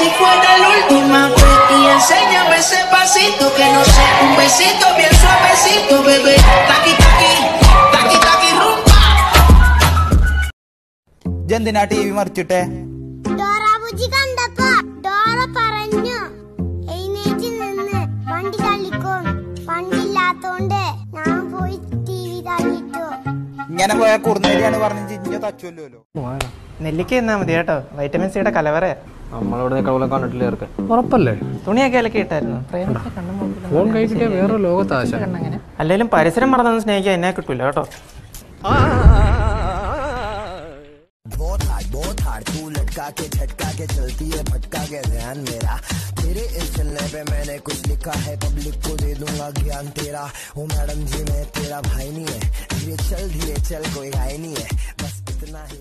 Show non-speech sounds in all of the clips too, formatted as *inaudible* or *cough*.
si fuera la última vez. Y enséñame ese pasito que no sé, un besito bien suavecito, bebé. Taqui, taqui, taqui, taqui, rumba. ഇതെന്തിനാ T V മറിച്ചിട്ടെ? ഡോറാബുജി കണ്ടപ്പോ Dora പറഞ്ഞു. എഴുന്നേറ്റ് നിന്ന് വണ്ടി തള്ളിക്കോൺ വണ്ടിയില്ലാത്തോണ്ട് ഞാൻ പോയി ടി വി തള്ളിട്ടു ഇങ്ങനെ പോയ കുറുനേരിയാണ് പറഞ്ഞ് ചിഞ്ഞ തച്ചുവല്ലോ നെല്ലിക്ക എന്നാ മതി കേട്ടോ. വൈറ്റമിൻ സിയുടെ കലവറയാ. നമ്മളിവിടെ നിൽക്കണ കണ്ടിട്ടില്ല ചേർക്ക് ഉറപ്പല്ലേ തുണിയൊക്കെ അലക്കി ഇട്ടായിരുന്നു പ്രേമത്തെ കണ്ണും മൂക്കിലും ഫോൺ കഴിച്ചിട്ടേ വേറെ ലോകത്താശ കണ്ണങ്ങനെ അല്ലെങ്കിലും പരിസരം മറന്നൊന്നും സ്നേഹിക്കാൻ എന്നെ കിട്ടൂല കേട്ടോ बहुत हार्ड बहुत हार्ड तू लटका के झटका के चलती है भटका के ध्यान मेरा तेरे इस चलने पे मैंने कुछ लिखा है पब्लिक को दे दूंगा ज्ञान तेरा ओ मैडम जी मैं तेरा भाई नहीं है धीरे चल धीरे चल कोई गाय नहीं है बस इतना ही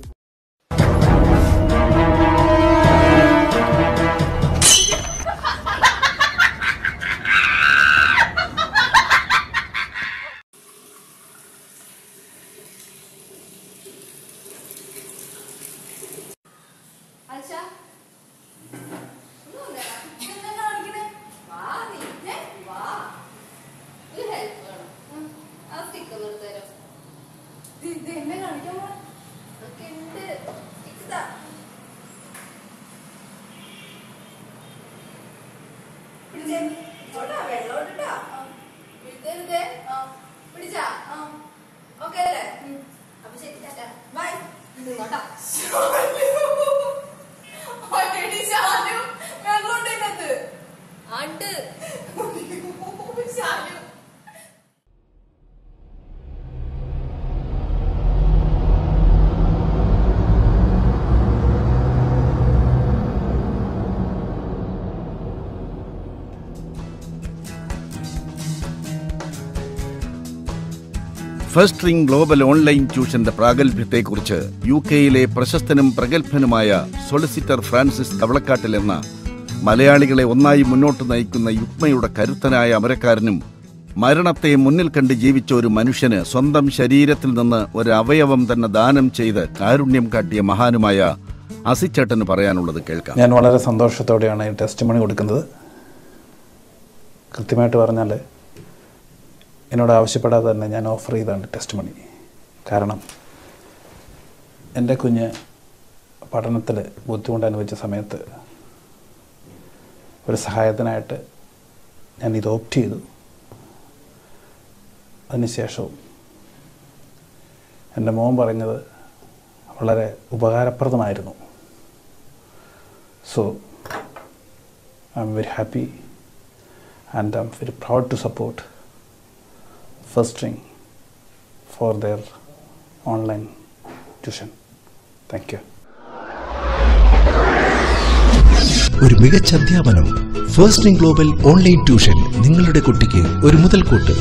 അപ്പൊ ശരി ബൈ. ഇങ്ങോട്ടാ. *laughs* ഫസ്റ്റ് റിംഗ് ഗ്ലോബൽ ഓൺലൈൻ ട്യൂഷന്റെ പ്രാഗൽഭ്യത്തെക്കുറിച്ച് യു കെയിലെ പ്രശസ്തനും പ്രഗത്ഭനുമായ സൊളിസിറ്റർ ഫ്രാൻസിസ് കവളക്കാട്ടിൽ എന്ന മലയാളികളെ ഒന്നായി മുന്നോട്ട് നയിക്കുന്ന യുഗ്മയുടെ കരുത്തനായ അമരക്കാരനും മരണത്തെ മുന്നിൽ കണ്ട് ജീവിച്ച ഒരു മനുഷ്യന് സ്വന്തം ശരീരത്തിൽ നിന്ന് ഒരു അവയവം തന്നെ ദാനം ചെയ്ത് കാരുണ്യം കാട്ടിയ മഹാനുമായ അസിച്ചേട്ടന് പറയാനുള്ളത് കേൾക്കാം. ഞാൻ വളരെ സന്തോഷത്തോടെയാണ് ഈ ടെസ്റ്റ് മണി കൊടുക്കുന്നത്. കൃത്യമായിട്ട് പറഞ്ഞാൽ എന്നോട് ആവശ്യപ്പെടാതെ തന്നെ ഞാൻ ഓഫർ ചെയ്താണ് ടെസ്റ്റ് മണി കാരണം എന്റെ കുഞ്ഞ് പഠനത്തിൽ ബുദ്ധിമുട്ട് അനുഭവിച്ച സമയത്ത് ഒരു സഹായത്തിനായിട്ട് ഞാൻ ഇത് ഓപ്റ്റ് ചെയ്തു അതിനുശേഷവും എന്റെ മോൻ പറഞ്ഞത് വളരെ ഉപകാരപ്രദമായിരുന്നു so I'm very happy and I'm very proud to support First String for their online tuition. Thank you. ഒരു മികച്ച അധ്യാപനം. ഫസ്റ്റ് ഗ്ലോബൽ ഓൺലൈൻ ട്യൂഷൻ നിങ്ങളുടെ കുട്ടിക്ക് ഒരു മുതൽക്കൂട്ട്.